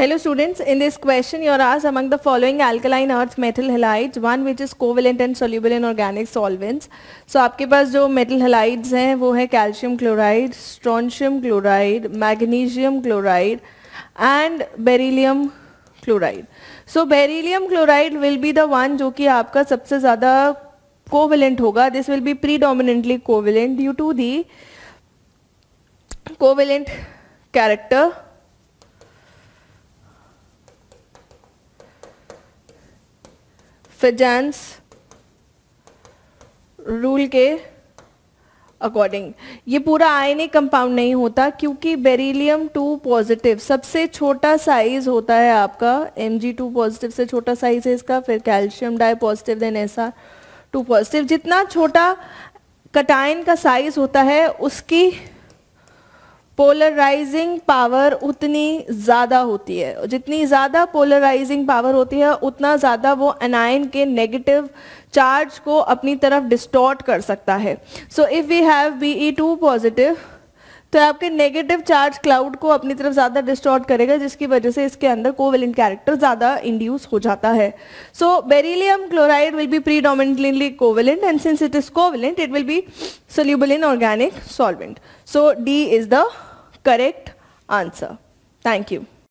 Hello students, in this question you are asked among the following alkaline earth metal halides, one which is covalent and soluble in organic solvents. So आपके पास जो metal halides हैं वो है calcium chloride, strontium chloride, magnesium chloride and beryllium chloride. So beryllium chloride will be the one जो कि आपका सबसे ज़्यादा covalent होगा. This will be predominantly covalent due to the covalent character Fajans rule के अकॉर्डिंग ये पूरा आयनिक कंपाउंड नहीं होता क्योंकि बेरिलियम टू पॉजिटिव सबसे छोटा साइज़ होता है आपका एम जी टू पॉजिटिव से छोटा साइज़ है इसका, फिर कैल्शियम डाई पॉजिटिव देन ऐसा टू पॉजिटिव जितना छोटा कटाइन का साइज़ होता है, उसकी पोलराइजिंग पावर उतनी ज़्यादा होती है। जितनी ज़्यादा पोलराइजिंग पावर होती है, उतना ज़्यादा वो एनाइन के नेगेटिव चार्ज को अपनी तरफ़ डिस्टॉर्ट कर सकता है। So if we have B E two positive तो आपके नेगेटिव चार्ज क्लाउड को अपनी तरफ़ ज़्यादा डिस्टॉर्ट करेगा, जिसकी वजह से इसके अंदर कोवेलेंट कैरेक्टर ज़्यादा इंड्यूस हो जाता है। So beryllium chloride will be predominantly covalent and since it is covalent it will be soluble in organic solvent so D is the correct answer. Thank you.